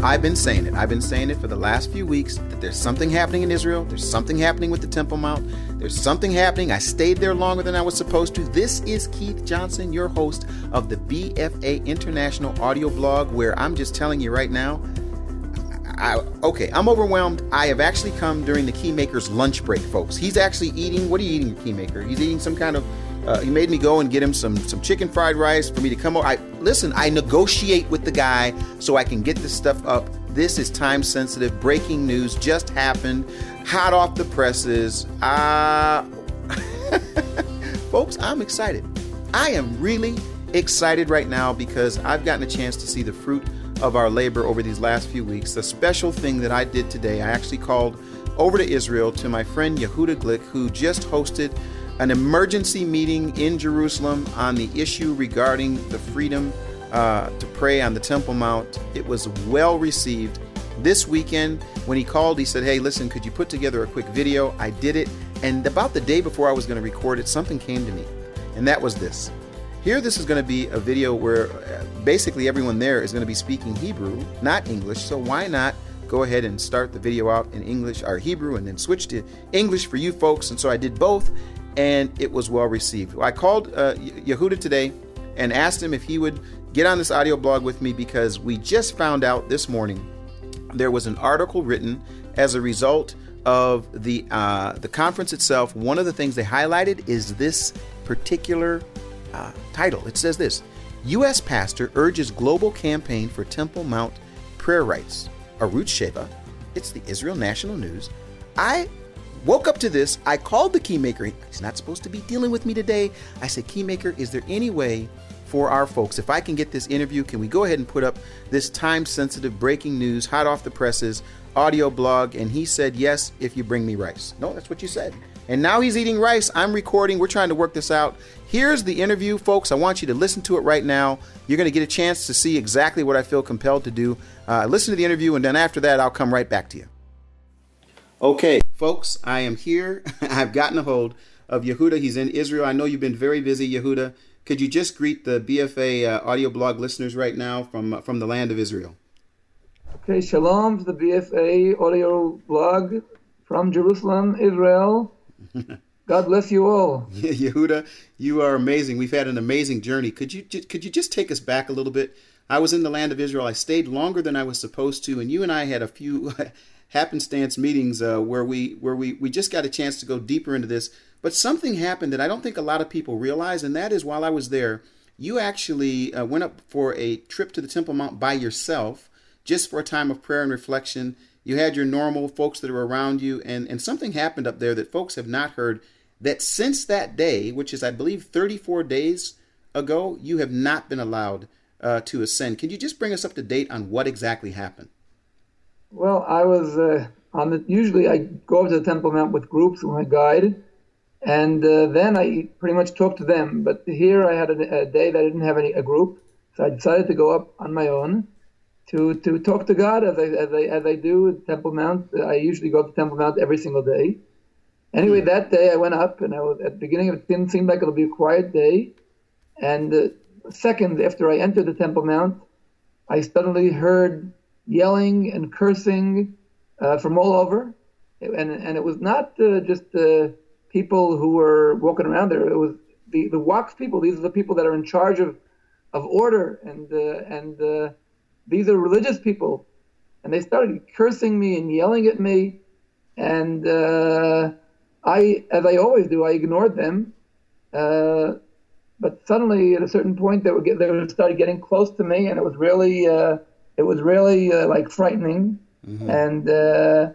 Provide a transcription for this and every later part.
I've been saying it. I've been saying it for the last few weeks that there's something happening in Israel. There's something happening with the Temple Mount. There's something happening. I stayed there longer than I was supposed to. This is Keith Johnson, your host of the BFA International audio blog, where I'm just telling you right now. I, okay, I'm overwhelmed. I have actually come during the Keymaker's lunch break, folks. He's actually eating. What are you eating, Keymaker? He's eating some kind of uh, he made me go and get him some some chicken fried rice for me to come over. I listen. I negotiate with the guy so I can get this stuff up. This is time sensitive. Breaking news just happened, hot off the presses. Uh, folks, I'm excited. I am really excited right now because I've gotten a chance to see the fruit of our labor over these last few weeks. The special thing that I did today, I actually called over to Israel to my friend Yehuda Glick, who just hosted an emergency meeting in Jerusalem on the issue regarding the freedom uh, to pray on the Temple Mount. It was well received. This weekend, when he called, he said, Hey, listen, could you put together a quick video? I did it. And about the day before I was going to record it, something came to me. And that was this. Here, this is going to be a video where uh, basically everyone there is going to be speaking Hebrew, not English. So why not go ahead and start the video out in English or Hebrew and then switch to English for you folks? And so I did both and it was well received. I called uh, Yehuda today and asked him if he would get on this audio blog with me because we just found out this morning there was an article written as a result of the uh, the conference itself. One of the things they highlighted is this particular uh, title. It says this: U.S. pastor urges global campaign for Temple Mount prayer rights. Arutz Sheva. It's the Israel National News. I Woke up to this. I called the keymaker. He's not supposed to be dealing with me today. I said, Keymaker, is there any way for our folks, if I can get this interview, can we go ahead and put up this time sensitive breaking news, hot off the presses, audio blog? And he said, Yes, if you bring me rice. No, that's what you said. And now he's eating rice. I'm recording. We're trying to work this out. Here's the interview, folks. I want you to listen to it right now. You're going to get a chance to see exactly what I feel compelled to do. Uh, listen to the interview, and then after that, I'll come right back to you. Okay, folks, I am here. I've gotten a hold of Yehuda. He's in Israel. I know you've been very busy, Yehuda. Could you just greet the BFA uh, audio blog listeners right now from uh, from the land of Israel? Okay, shalom to the BFA audio blog from Jerusalem, Israel. God bless you all. Yehuda, you are amazing. We've had an amazing journey. Could you could you just take us back a little bit? I was in the land of Israel. I stayed longer than I was supposed to, and you and I had a few happenstance meetings uh, where we where we we just got a chance to go deeper into this. But something happened that I don't think a lot of people realize, and that is while I was there, you actually uh, went up for a trip to the Temple Mount by yourself, just for a time of prayer and reflection. You had your normal folks that are around you, and and something happened up there that folks have not heard. That since that day, which is I believe 34 days ago, you have not been allowed uh, to ascend. Can you just bring us up to date on what exactly happened? Well, I was uh, on the. Usually, I go up to the Temple Mount with groups with my guide, and uh, then I pretty much talk to them. But here, I had a, a, day that I didn't have any a group, so I decided to go up on my own to to talk to God as I as I as I do at Temple Mount. I usually go up to Temple Mount every single day. Anyway, that day I went up, and I was at the beginning. It didn't seem like it'll be a quiet day, and uh, seconds after I entered the Temple Mount, I suddenly heard yelling and cursing uh, from all over, and and it was not uh, just the people who were walking around there. It was the the Waqf people. These are the people that are in charge of of order, and uh, and uh, these are religious people, and they started cursing me and yelling at me, and uh, I, as I always do, I ignored them. Uh, but suddenly, at a certain point, they were get, they started getting close to me, and it was really it was really uh, like frightening. Mm-hmm. And uh,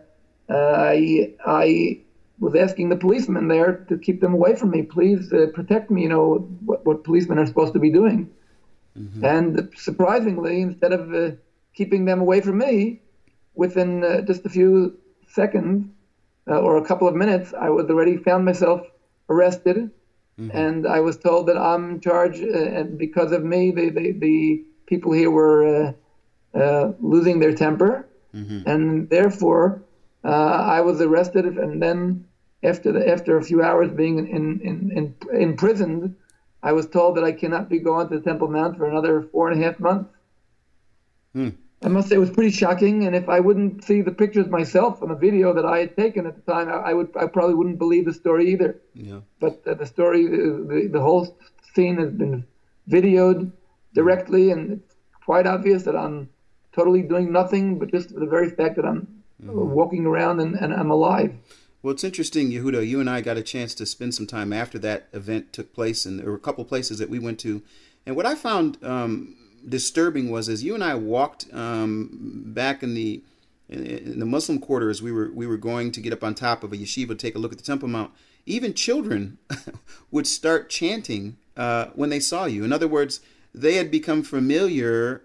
uh, I I was asking the policemen there to keep them away from me. Please uh, protect me. You know what, what policemen are supposed to be doing. Mm-hmm. And surprisingly, instead of uh, keeping them away from me, within uh, just a few seconds or a couple of minutes, I was already found myself arrested. Mm-hmm. And I was told that I'm charged, charge, and because of me, the, the, the people here were uh, losing their temper, mm-hmm. and therefore uh, I was arrested. And then after the, after a few hours being in, in, in, imprisoned, I was told that I cannot be going to the Temple Mount for another four and a half months. Hmm. I must say it was pretty shocking. And if I wouldn't see the pictures myself on the video that I had taken at the time, I, I would I probably wouldn't believe the story either. Yeah. But uh, the story, the, the, the whole scene has been videoed directly, and it's quite obvious that I'm totally doing nothing, but just the very fact that I'm walking around and, and I'm alive. Well, it's interesting, Yehuda. You and I got a chance to spend some time after that event took place, and there were a couple places that we went to. And what I found um, disturbing was as you and I walked um, back in the in the Muslim quarter as we were we were going to get up on top of a yeshiva to take a look at the Temple Mount. Even children would start chanting uh, when they saw you. In other words, they had become familiar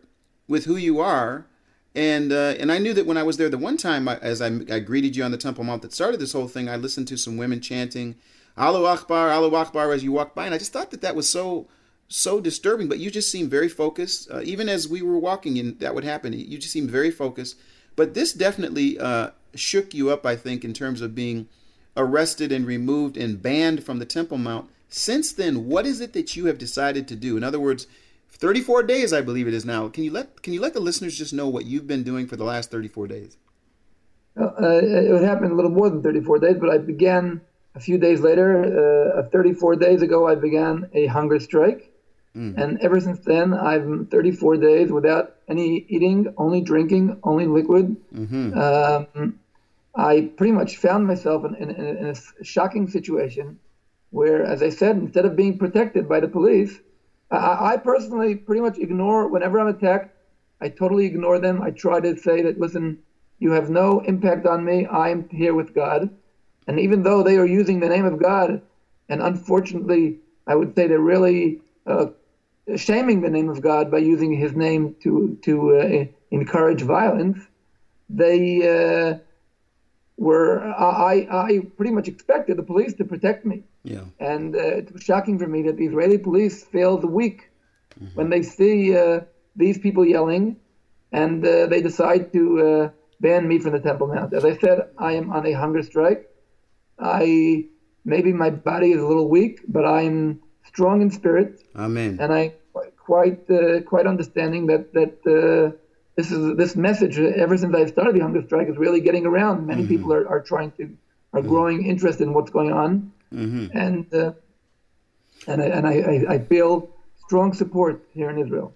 with who you are. And uh, and I knew that when I was there the one time, I, as I, I greeted you on the Temple Mount that started this whole thing, I listened to some women chanting, "Allahu Akbar, Allahu Akbar" as you walked by, and I just thought that that was so so disturbing. But you just seemed very focused, uh, even as we were walking, and that would happen. You just seemed very focused. But this definitely uh, shook you up, I think, in terms of being arrested and removed and banned from the Temple Mount. Since then, what is it that you have decided to do? In other words 34 days, I believe it is now. Can you let Can you let the listeners just know what you've been doing for the last 34 days? Uh, it happened a little more than 34 days, but I began a few days later. Uh, 34 days ago, I began a hunger strike, mm. and ever since then, I've 34 days without any eating, only drinking, only liquid. Mm-hmm. Um, I pretty much found myself in, in, in a shocking situation where, as I said, instead of being protected by the police, I, I personally pretty much ignore whenever I'm attacked. I totally ignore them. I try to say that, listen, you have no impact on me. I'm here with God. And even though they are using the name of God, and unfortunately, I would say they're really uh, shaming the name of God by using His name to to uh, encourage violence, they uh, were. I I pretty much expected the police to protect me. Yeah. And uh, it was shocking for me that the Israeli police fail the week mm-hmm. when they see uh, these people yelling, and uh, they decide to uh, ban me from the Temple Mount. As I said, I am on a hunger strike. I maybe my body is a little weak, but I'm strong in spirit. Amen. And I quite uh, quite understanding that that uh, this is this message ever since I started the hunger strike is really getting around. Many mm-hmm. people are, are trying to are mm-hmm. growing interest in what's going on mm-hmm. and uh, and I, and I, I, feel strong support here in Israel.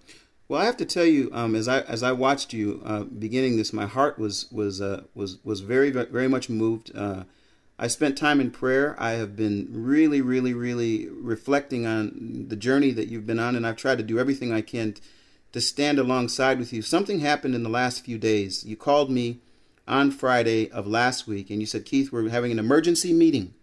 Well, I have to tell you, um, as I as I watched you uh, beginning this, my heart was was uh, was was very very much moved. Uh, I spent time in prayer. I have been really, really, really reflecting on the journey that you've been on, and I've tried to do everything I can to stand alongside with you. Something happened in the last few days. You called me on Friday of last week, and you said, Keith, we're having an emergency meeting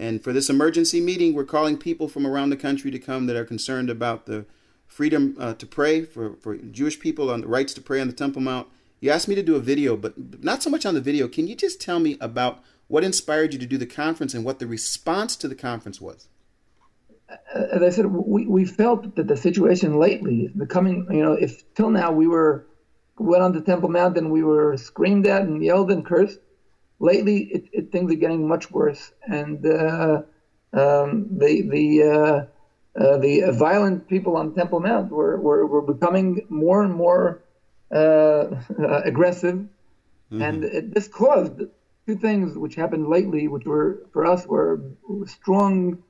and for this emergency meeting, we're calling people from around the country to come that are concerned about the freedom uh, to pray for, for Jewish people on the rights to pray on the Temple Mount. You asked me to do a video, but not so much on the video. Can you just tell me about what inspired you to do the conference and what the response to the conference was? As I said, we, we felt that the situation lately is becoming, you know, if till now we were went on the Temple Mount and we were screamed at and yelled and cursed, lately it, it, things are getting much worse, and uh, um, the the uh, uh, the violent people on Temple Mount were, were, were becoming more and more uh, aggressive, mm-hmm. and it, this caused two things which happened lately, which were for us were strong,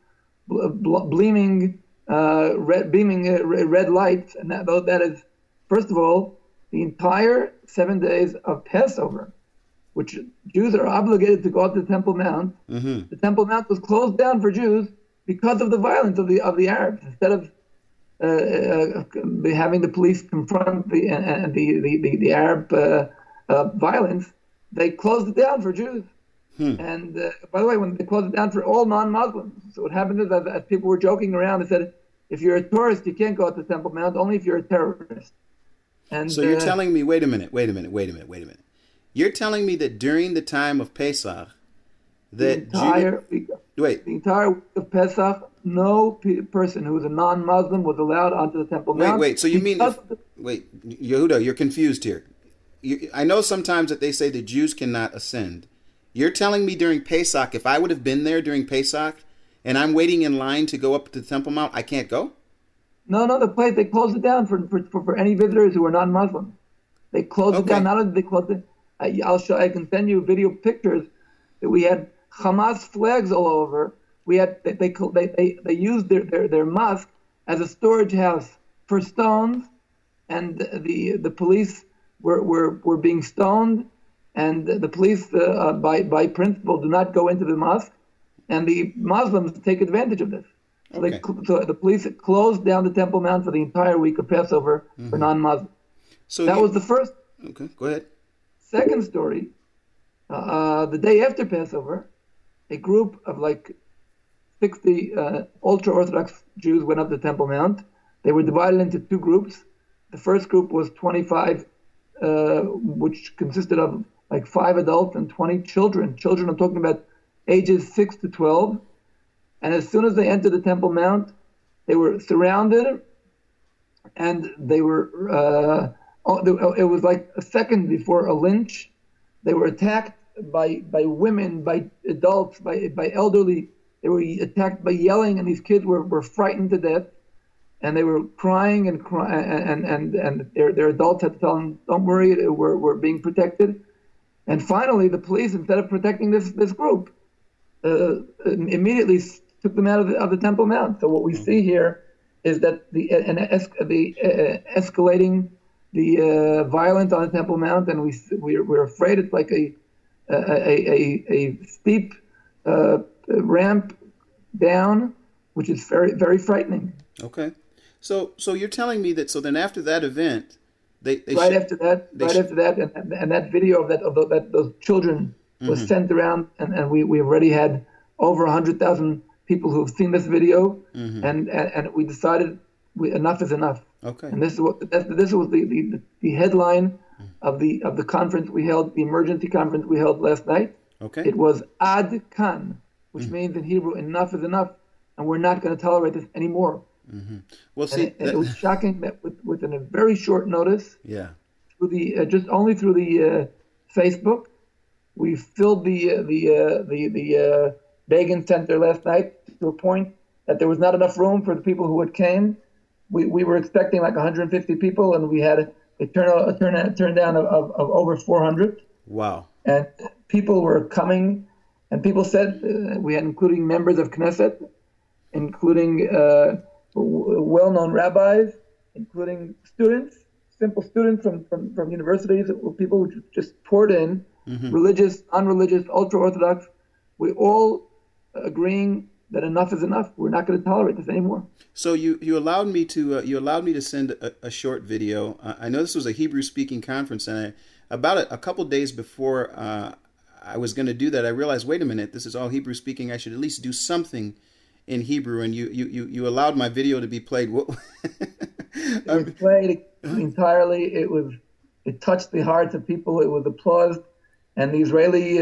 gleaming, uh, red, beaming uh, red lights, and that that is first of all the entire seven days of Passover which Jews are obligated to go up to the Temple Mount. Mm-hmm. The Temple Mount was closed down for Jews because of the violence of the of the Arabs. Instead of uh, uh, having the police confront the uh, the, the, the, the Arab uh, uh, violence, they closed it down for Jews. Hmm. And uh, by the way, when they closed it down for all non-Muslims, so what happened is that as people were joking around, they said, if you're a tourist, you can't go up to the Temple Mount, only if you're a terrorist. And, so you're telling me, wait a minute, wait a minute, wait a minute, wait a minute. You're telling me that during the time of Pesach, that the entire Jew- wait the entire week of Pesach, no pe- person who was a non-Muslim was allowed onto the Temple Mount. Wait, wait. So you mean if, wait, Yehuda, you're confused here. You, I know sometimes that they say the Jews cannot ascend. You're telling me during Pesach, if I would have been there during Pesach, and I'm waiting in line to go up to the Temple Mount, I can't go. No, no, the place they closed it down for for, for, for any visitors who are non-Muslim. They closed Okay. it down. Not only did they close it, I, I'll show. I can send you video pictures that we had Hamas flags all over. We had they they they, they, they used their, their their mosque as a storage house for stones, and the the police were were, were being stoned, and the police uh, uh, by by principle do not go into the mosque, and the Muslims take advantage of this. So, they, Okay. so the police closed down the Temple Mount for the entire week of Passover for non-Muslims. So That you- was the first. okay. Go ahead. Second story, uh, the day after Passover, a group of like 60 uh, ultra Orthodox Jews went up the Temple Mount. They were divided into two groups. The first group was 25, uh, which consisted of like five adults and 20 children. Children, I'm talking about ages 6 to 12. And as soon as they entered the Temple Mount, they were surrounded and they were, uh, it was like a second before a lynch. They were attacked by, by women, by adults, by, by elderly. They were attacked by yelling, and these kids were, were frightened to death. And they were crying and crying, and, and, and their, their adults had to tell them, don't worry, we're, we're being protected. And finally, the police, instead of protecting this, this group, uh, immediately took them out of the, of the Temple Mount. So what we see here is that the an es- the uh, escalating the uh, violence on the Temple Mount, and we we're, we're afraid it's like a a a, a steep uh, ramp down, which is very very frightening. Okay. So so you're telling me that so then after that event, they, they right sh- after that, they right sh- after that, and, and that video of that of the, that those children was sent around, and, and we, we already had over hundred thousand people who have seen this video, and, and and we decided we, enough is enough. Okay. And this is what this was the, the, the headline of the of the conference we held, the emergency conference we held last night. Okay. It was Ad Kan, which means in Hebrew enough is enough, and we're not going to tolerate this anymore. well, And see, it, and it was shocking that with, within a very short notice, yeah. through the uh, just only through the uh, Facebook, we filled the uh, the uh, the the uh, Begin Center last night to a point that there was not enough room for the people who had came. We, we were expecting like 150 people, and we had a, a turn a turn a turn down of, of, of over 400 Wow. and people were coming, and people said uh, we had including members of Knesset, including uh, w- well-known rabbis, including students, simple students from, from, from universities, people who just poured in, religious, unreligious, ultra-orthodox. We all agreeing that enough is enough. We're not going to tolerate this anymore. So you, you allowed me to uh, you allowed me to send a, a short video. Uh, I know this was a Hebrew speaking conference, and I, about a, a couple days before uh, I was going to do that, I realized, wait a minute, this is all Hebrew speaking. I should at least do something in Hebrew. And you you, you, you allowed my video to be played. What? It was played entirely. It was it touched the hearts of people. It was applauded, and the Israeli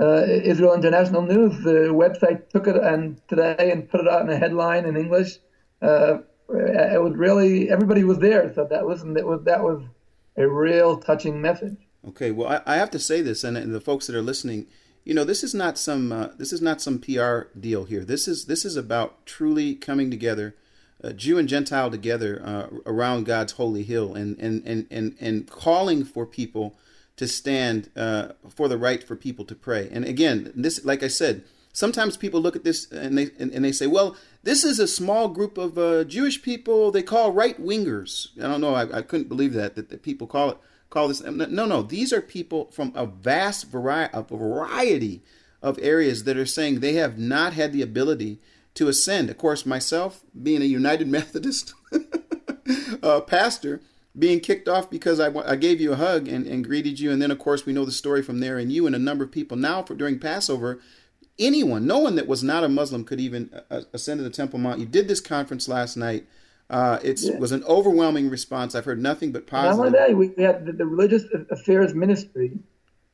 uh, Israel International News the website took it and today and put it out in a headline in English. Uh, it was really everybody was there, so that was that was that was a real touching message. Okay, well, I, I have to say this, and, and the folks that are listening, you know, this is not some uh, this is not some PR deal here. This is this is about truly coming together, uh, Jew and Gentile together uh, around God's holy hill, and and and and and calling for people to stand uh, for the right for people to pray. And again, this, like I said, sometimes people look at this and they and, and they say, well, this is a small group of uh, Jewish people they call right wingers. I don't know. I, I couldn't believe that, that that people call it call this. No, no. These are people from a vast variety, a variety of areas that are saying they have not had the ability to ascend. Of course, myself being a United Methodist uh, pastor, being kicked off because I, I gave you a hug and, and greeted you, and then of course we know the story from there. And you and a number of people now for during Passover, anyone, no one that was not a Muslim could even uh, ascend to the Temple Mount. You did this conference last night. Uh, it Yeah. was an overwhelming response. I've heard nothing but Not only positive. that, we we had the, the Religious Affairs Ministry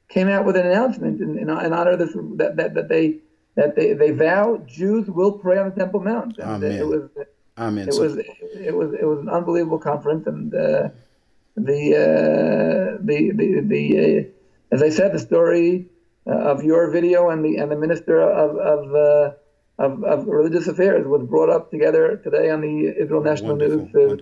came out with an announcement in, in, in honor of this that, that, that they that they, they vow Jews will pray on the Temple Mount. And Amen. it was Amen. it So- was it was it was an unbelievable conference, and uh, the uh, the the, the uh, as I said, the story uh, of your video and the and the minister of of uh, of, of religious affairs was brought up together today on the Israel National News uh,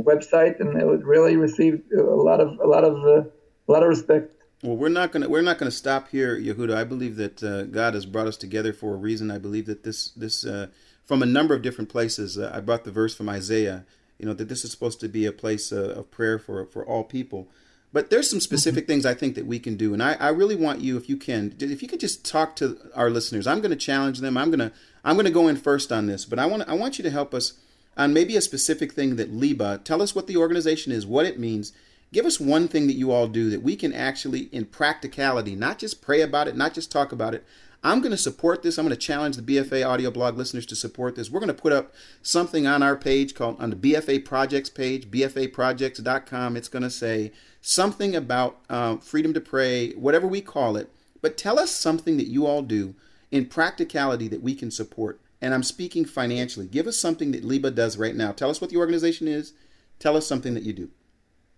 website, and it was really received a lot of a lot of uh, a lot of respect. Well, we're not gonna we're not gonna stop here, Yehuda. I believe that uh, God has brought us together for a reason. I believe that this this uh, from a number of different places. Uh, I brought the verse from Isaiah. You know that this is supposed to be a place uh, of prayer for for all people. But there's some specific mm-hmm. things I think that we can do, and I, I really want you, if you can, if you could just talk to our listeners. I'm going to challenge them. I'm going to I'm going to go in first on this, but I want I want you to help us on maybe a specific thing that Liba. Tell us what the organization is, what it means. Give us one thing that you all do that we can actually, in practicality, not just pray about it, not just talk about it. I'm going to support this. I'm going to challenge the BFA audio blog listeners to support this. We're going to put up something on our page called on the BFA projects page, bfaprojects.com. It's going to say something about uh, freedom to pray, whatever we call it. But tell us something that you all do in practicality that we can support. And I'm speaking financially. Give us something that Liba does right now. Tell us what the organization is. Tell us something that you do.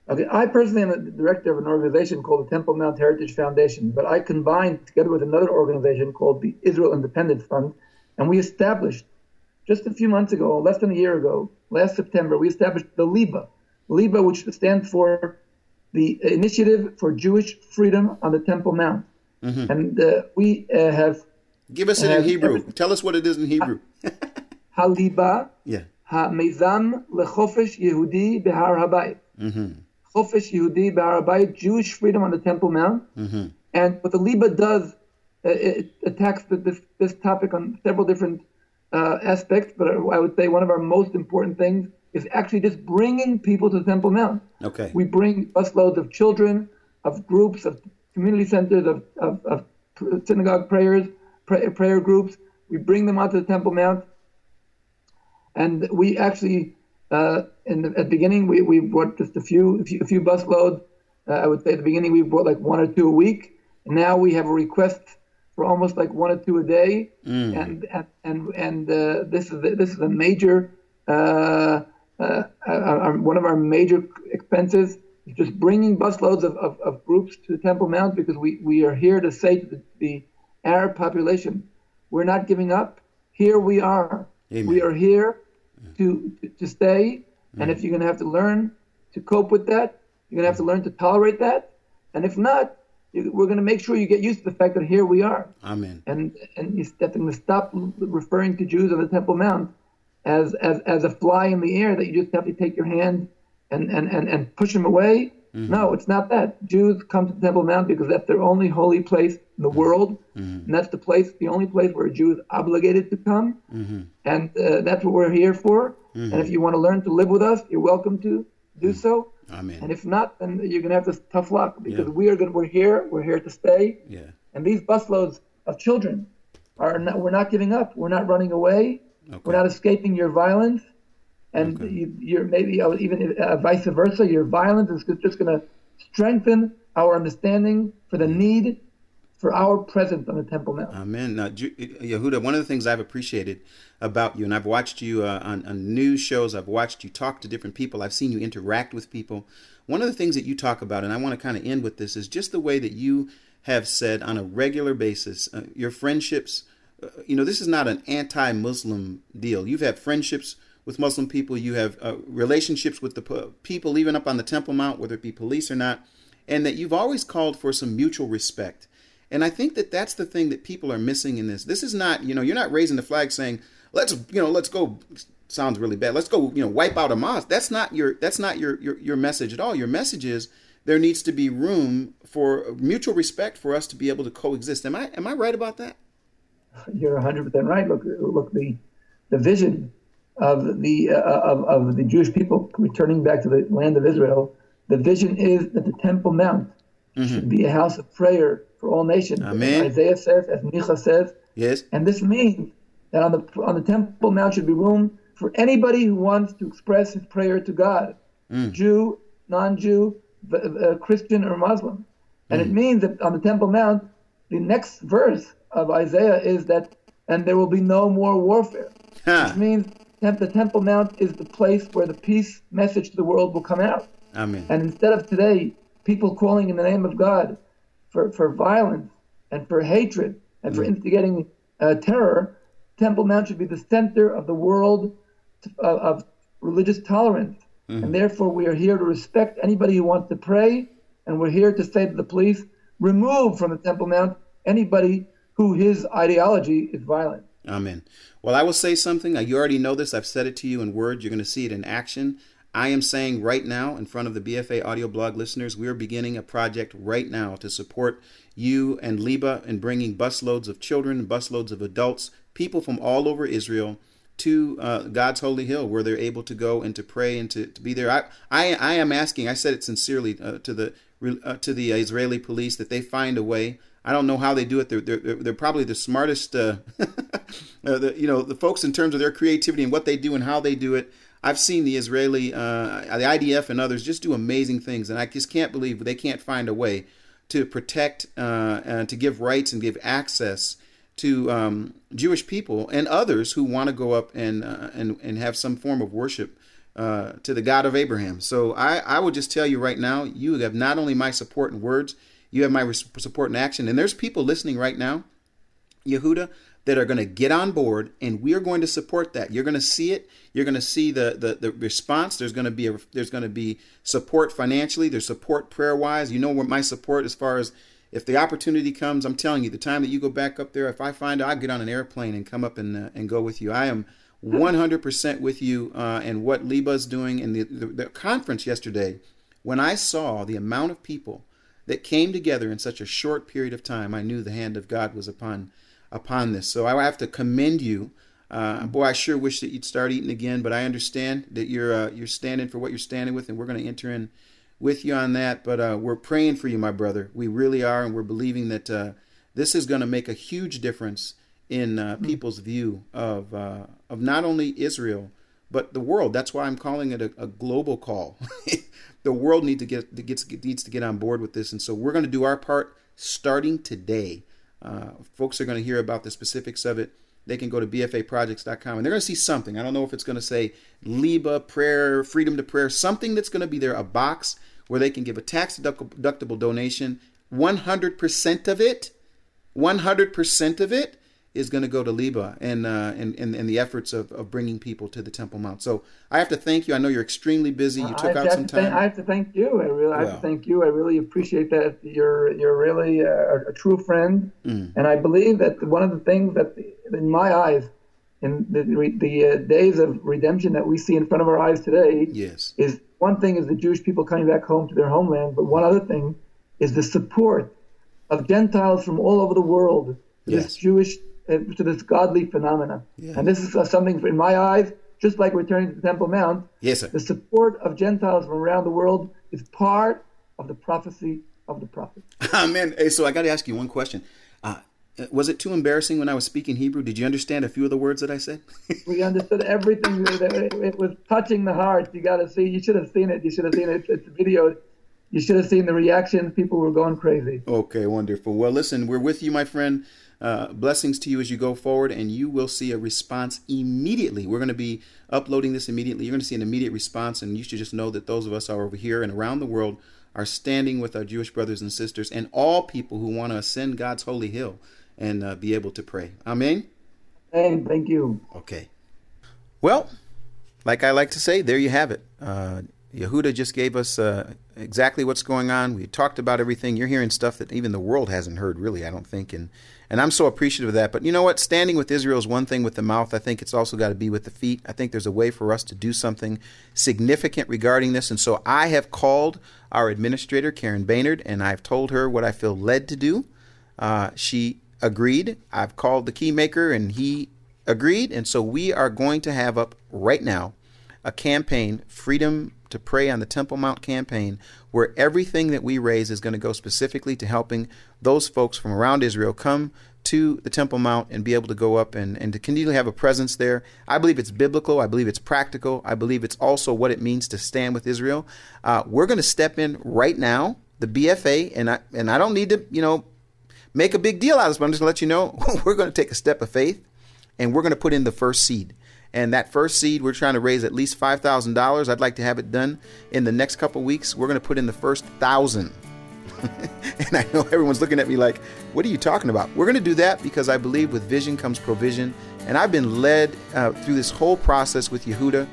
Okay, I personally am the director of an organization called the Temple Mount Heritage Foundation, but I combined together with another organization called the Israel Independence Fund, and we established just a few months ago, less than a year ago, last September, we established the LIBA, LIBA, which stands for the Initiative for Jewish Freedom on the Temple Mount. Mm-hmm. And uh, we uh, have. Give us it in Hebrew. Tell us what it is in Hebrew. Haliba. Yeah. HaMizam Lechofesh Yehudi Behar Habayit. Chofesh Yehudi Behar Jewish freedom on the Temple Mount. Mm-hmm. And what the Liba does, uh, it attacks the, this, this topic on several different uh, aspects, but I would say one of our most important things is actually just bringing people to the Temple Mount. Okay. We bring busloads of children, of groups, of community centers, of, of, of synagogue prayers, pray, prayer groups. We bring them onto the Temple Mount. And we actually, uh, in the, at the beginning, we, we brought just a few, a few, a few busloads. Uh, I would say at the beginning we brought like one or two a week. And now we have a request for almost like one or two a day. Mm. And and and, and uh, this is this is a major uh, uh, our, one of our major expenses just bringing busloads of, of, of, groups to the Temple Mount because we, we are here to say to the, the Arab population, we're not giving up. Here we are. Amen. We are here to, to, to stay. And if you're going to have to learn to cope with that, you're going to have to learn to tolerate that. And if not, we're going to make sure you get used to the fact that here we are. Amen. And and you're have to stop referring to Jews on the Temple Mount as, as, as a fly in the air that you just have to take your hand and, and, and, and push them away. Mm-hmm. No, it's not that. Jews come to the Temple Mount because that's their only holy place in the mm-hmm. world. Mm-hmm. And that's the place, the only place where a Jew is obligated to come. Mm-hmm. And uh, that's what we're here for. And if mm-hmm. you want to learn to live with us, you're welcome to do mm-hmm. so. Amen. And if not, then you're going to have this tough luck because yeah. we are going. We're here. We're here to stay. Yeah. And these busloads of children are. Not, we're not giving up. We're not running away. Okay. We're not escaping your violence, and okay. you, are maybe uh, even uh, vice versa. Your violence is just going to strengthen our understanding for the need for our presence on the Temple Mount. Amen. Now, Yehuda, one of the things I've appreciated about you, and I've watched you uh, on, on news shows, I've watched you talk to different people, I've seen you interact with people. One of the things that you talk about, and I want to kind of end with this, is just the way that you have said on a regular basis, uh, your friendships uh, you know, this is not an anti-Muslim deal. You've had friendships with Muslim people. You have uh, relationships with the people, even up on the Temple Mount, whether it be police or not, and that you've always called for some mutual respect. And I think that that's the thing that people are missing in this. This is not, you know, you're not raising the flag saying, "Let's, you know, let's go." Sounds really bad. Let's go, you know, wipe out a mosque. That's not your. That's not your your, your message at all. Your message is there needs to be room for mutual respect for us to be able to coexist. Am I am I right about that? you're 100% right. Look, look, the the vision of the uh, of, of the Jewish people returning back to the land of Israel. The vision is that the Temple Mount mm-hmm. should be a house of prayer for all nations. Amen. As Isaiah says, as Micha says. Yes. And this means that on the on the Temple Mount should be room for anybody who wants to express his prayer to God, mm. Jew, non-Jew, uh, Christian, or Muslim. And mm. it means that on the Temple Mount, the next verse of Isaiah is that, and there will be no more warfare, huh. which means the Temple Mount is the place where the peace message to the world will come out. Amen. And instead of today, people calling in the name of God for, for violence and for hatred and for mm. instigating uh, terror, Temple Mount should be the center of the world of, of religious tolerance. Mm-hmm. And therefore, we are here to respect anybody who wants to pray. And we're here to say to the police, remove from the Temple Mount anybody who his ideology is violent. Amen. Well, I will say something. You already know this. I've said it to you in words. You're going to see it in action. I am saying right now, in front of the BFA audio blog listeners, we are beginning a project right now to support you and Liba in bringing busloads of children, busloads of adults, people from all over Israel to uh, God's holy hill, where they're able to go and to pray and to, to be there. I, I, I am asking. I said it sincerely uh, to the uh, to the Israeli police that they find a way. I don't know how they do it. They're they're, they're probably the smartest, uh, uh, the, you know, the folks in terms of their creativity and what they do and how they do it. I've seen the Israeli, uh, the IDF and others just do amazing things, and I just can't believe they can't find a way to protect uh, and to give rights and give access to um, Jewish people and others who want to go up and uh, and and have some form of worship uh, to the God of Abraham. So I I would just tell you right now, you have not only my support in words, you have my support and action, and there's people listening right now, Yehuda, that are going to get on board and we are going to support that. You're going to see it. You're going to see the, the, the response. There's going to be a, there's going to be support financially. There's support prayer wise you know what my support as far as if the opportunity comes i'm telling you the time that you go back up there if i find i'll get on an airplane and come up and, uh, and go with you. I am 100% with you uh, and what liba's doing and the, the, the conference yesterday when i saw the amount of people that came together in such a short period of time i knew the hand of god was upon upon this. So I have to commend you. Uh, boy, I sure wish that you'd start eating again, but I understand that you're uh, you're standing for what you're standing with, and we're going to enter in with you on that. But uh, we're praying for you, my brother. We really are, and we're believing that uh, this is going to make a huge difference in uh, mm-hmm. people's view of uh, of not only Israel but the world. That's why I'm calling it a, a global call. the world needs to get, get needs to get on board with this, and so we're going to do our part starting today. Uh, folks are going to hear about the specifics of it. They can go to bfaprojects.com and they're going to see something. I don't know if it's going to say Liba, prayer, freedom to prayer, something that's going to be there, a box where they can give a tax deductible donation. 100% of it, 100% of it is going to go to Liba and, uh, and, and, and the efforts of, of bringing people to the Temple Mount. So I have to thank you. I know you're extremely busy. You took out some time. Thank, I have to thank you. I really, I have to thank you. I really appreciate that. You're, you're really a, a true friend. Mm. And I believe that one of the things that, in my eyes, in the, the uh, days of redemption that we see in front of our eyes today, yes, is one thing is the Jewish people coming back home to their homeland, but one other thing is the support of Gentiles from all over the world. Yes. This Jewish to this godly phenomena. Yeah. And this is uh, something, in my eyes, just like returning to the Temple Mount. Yes, sir. The support of Gentiles from around the world is part of the prophecy of the prophet. Amen. Hey, so I got to ask you one question. Uh, was it too embarrassing when I was speaking Hebrew? Did you understand a few of the words that I said? we understood everything. It was touching the heart. You got to see. You should have seen it. You should have seen it. It's a video. You should have seen the reactions. People were going crazy. Okay, wonderful. Well, listen, we're with you, my friend. Uh, blessings to you as you go forward, and you will see a response immediately. We're going to be uploading this immediately. You're going to see an immediate response, and you should just know that those of us are over here and around the world are standing with our Jewish brothers and sisters and all people who want to ascend God's holy hill and uh, be able to pray. Amen. Amen. Thank you. Okay. Well, like I like to say, there you have it. Uh, Yehuda just gave us uh, exactly what's going on. We talked about everything. You're hearing stuff that even the world hasn't heard, really, I don't think. And and I'm so appreciative of that. But you know what? Standing with Israel is one thing with the mouth. I think it's also got to be with the feet. I think there's a way for us to do something significant regarding this. And so I have called our administrator, Karen Baynard, and I've told her what I feel led to do. Uh, she agreed. I've called the keymaker, and he agreed. And so we are going to have up right now a campaign, Freedom to Pray on the Temple Mount campaign, where everything that we raise is going to go specifically to helping those folks from around Israel come to the Temple Mount and be able to go up and, and to continually have a presence there. I believe it's biblical. I believe it's practical. I believe it's also what it means to stand with Israel. Uh, we're going to step in right now, the BFA, and I, and I don't need to, you know, make a big deal out of this, but I'm just going to let you know we're going to take a step of faith and we're going to put in the first seed. And that first seed, we're trying to raise at least $5,000. I'd like to have it done in the next couple weeks. We're going to put in the first thousand and I know everyone's looking at me like, what are you talking about? We're going to do that because I believe with vision comes provision. And I've been led uh, through this whole process with Yehuda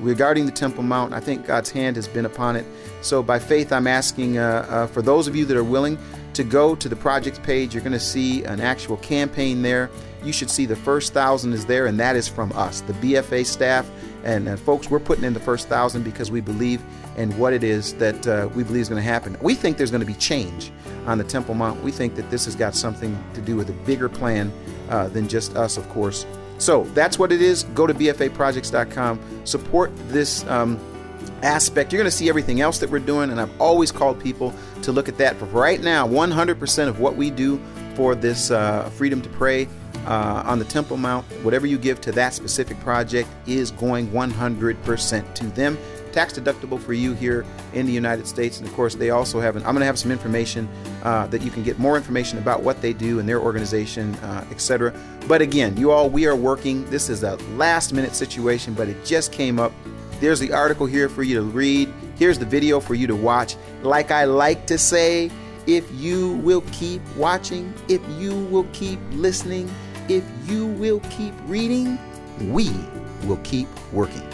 regarding the Temple Mount. I think God's hand has been upon it. So by faith, I'm asking uh, uh, for those of you that are willing to go to the project page, you're going to see an actual campaign there. You should see the first thousand is there, and that is from us, the BFA staff. And, and folks, we're putting in the first thousand because we believe in what it is that uh, we believe is going to happen. We think there's going to be change on the Temple Mount. We think that this has got something to do with a bigger plan uh, than just us, of course. So that's what it is. Go to bfaprojects.com, support this. Um, aspect. You're going to see everything else that we're doing, and I've always called people to look at that. But right now, 100% of what we do for this uh, Freedom to Pray uh, on the Temple Mount, whatever you give to that specific project is going 100% to them. Tax deductible for you here in the United States. And of course, they also have, an, I'm going to have some information uh, that you can get more information about what they do and their organization, uh, etc. But again, you all, we are working. This is a last minute situation, but it just came up. There's the article here for you to read. Here's the video for you to watch. Like I like to say, if you will keep watching, if you will keep listening, if you will keep reading, we will keep working.